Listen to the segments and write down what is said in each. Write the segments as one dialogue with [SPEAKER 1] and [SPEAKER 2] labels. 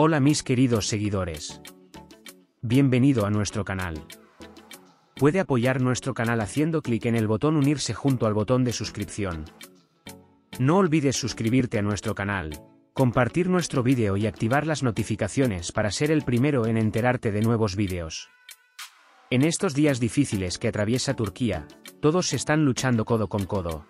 [SPEAKER 1] Hola mis queridos seguidores. Bienvenido a nuestro canal. Puede apoyar nuestro canal haciendo clic en el botón unirse junto al botón de suscripción. No olvides suscribirte a nuestro canal, compartir nuestro vídeo y activar las notificaciones para ser el primero en enterarte de nuevos vídeos. En estos días difíciles que atraviesa Turquía, todos están luchando codo con codo.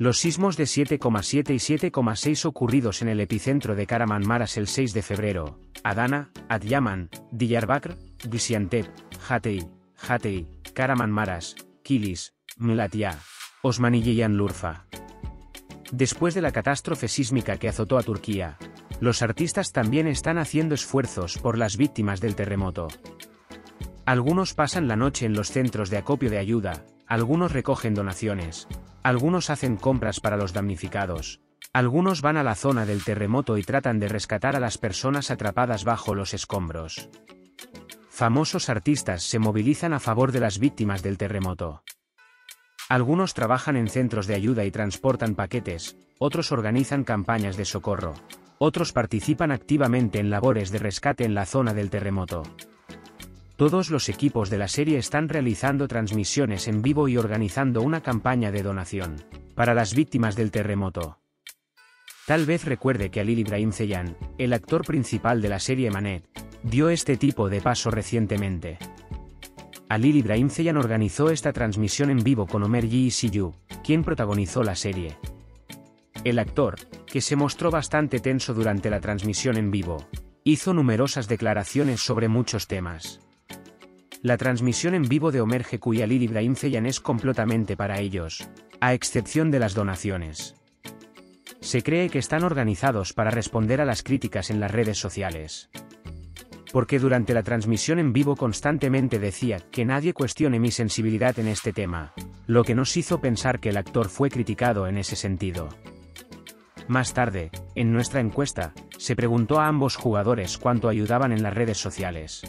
[SPEAKER 1] Los sismos de 7,7 y 7,6 ocurridos en el epicentro de Karamanmaras el 6 de febrero, Adana, Adyaman, Diyarbakr, Gaziantep, Hatay, Hatay, Karamanmaras, Kilis, Mlatia, Osmaniye y Anlurfa. Después de la catástrofe sísmica que azotó a Turquía, los artistas también están haciendo esfuerzos por las víctimas del terremoto. Algunos pasan la noche en los centros de acopio de ayuda, algunos recogen donaciones, algunos hacen compras para los damnificados. Algunos van a la zona del terremoto y tratan de rescatar a las personas atrapadas bajo los escombros. Famosos artistas se movilizan a favor de las víctimas del terremoto. Algunos trabajan en centros de ayuda y transportan paquetes, otros organizan campañas de socorro, otros participan activamente en labores de rescate en la zona del terremoto. Todos los equipos de la serie están realizando transmisiones en vivo y organizando una campaña de donación para las víctimas del terremoto. Tal vez recuerde que Alil Ibrahim Zeyan, el actor principal de la serie Manet, dio este tipo de paso recientemente. Alil Ibrahim Zeyan organizó esta transmisión en vivo con Omer Yi Siyu, quien protagonizó la serie. El actor, que se mostró bastante tenso durante la transmisión en vivo, hizo numerosas declaraciones sobre muchos temas. La transmisión en vivo de Omer Jeku y Alil Ibrahim es completamente para ellos, a excepción de las donaciones. Se cree que están organizados para responder a las críticas en las redes sociales. Porque durante la transmisión en vivo constantemente decía que nadie cuestione mi sensibilidad en este tema, lo que nos hizo pensar que el actor fue criticado en ese sentido. Más tarde, en nuestra encuesta, se preguntó a ambos jugadores cuánto ayudaban en las redes sociales.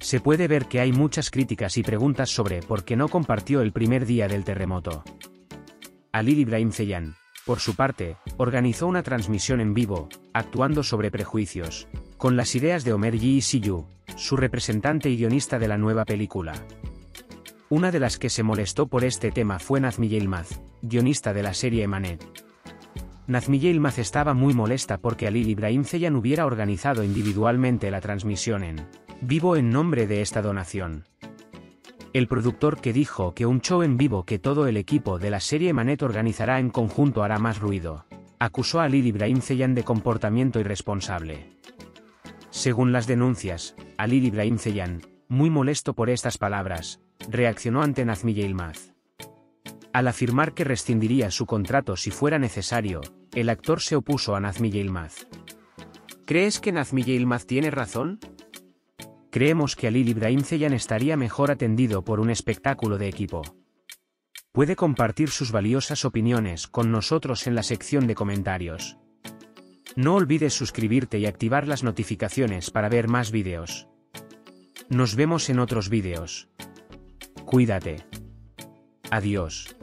[SPEAKER 1] Se puede ver que hay muchas críticas y preguntas sobre por qué no compartió el primer día del terremoto. Alil Ibrahim Zeyan, por su parte, organizó una transmisión en vivo, actuando sobre prejuicios, con las ideas de Omer Yi Siyu, su representante y guionista de la nueva película. Una de las que se molestó por este tema fue Nazmi Yilmaz, guionista de la serie Emanet. Nazmi Yilmaz estaba muy molesta porque Alil Ibrahim Zeyan hubiera organizado individualmente la transmisión en Vivo en nombre de esta donación. El productor que dijo que un show en vivo que todo el equipo de la serie Manet organizará en conjunto hará más ruido, acusó a Lil Ibrahim Zeyan de comportamiento irresponsable. Según las denuncias, Alil Ibrahim Zeyan, muy molesto por estas palabras, reaccionó ante Nazmi Yilmaz. Al afirmar que rescindiría su contrato si fuera necesario, el actor se opuso a Nazmi Yilmaz. ¿Crees que Nazmi Yilmaz tiene razón? Creemos que Alil Ibrahim Zeyan estaría mejor atendido por un espectáculo de equipo. Puede compartir sus valiosas opiniones con nosotros en la sección de comentarios. No olvides suscribirte y activar las notificaciones para ver más vídeos. Nos vemos en otros vídeos. Cuídate. Adiós.